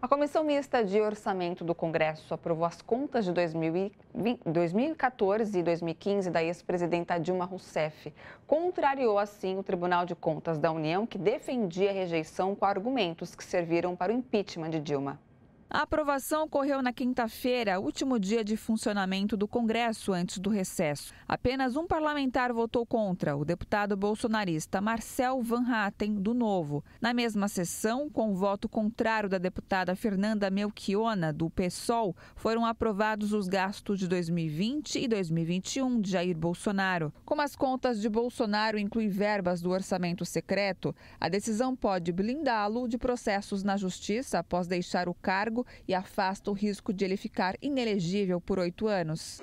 A Comissão Mista de Orçamento do Congresso aprovou as contas de 2014 e 2015 da ex-presidenta Dilma Rousseff. Contrariou, assim, o Tribunal de Contas da União, que defendia a rejeição com argumentos que serviram para o impeachment de Dilma. A aprovação ocorreu na quinta-feira, último dia de funcionamento do Congresso antes do recesso. Apenas um parlamentar votou contra, o deputado bolsonarista Marcel Van Hatten, do Novo. Na mesma sessão, com voto contrário da deputada Fernanda Melchiona, do PSOL, foram aprovados os gastos de 2020 e 2021 de Jair Bolsonaro. Como as contas de Bolsonaro incluem verbas do orçamento secreto, a decisão pode blindá-lo de processos na justiça após deixar o cargo cargo e afasta o risco de ele ficar inelegível por oito anos.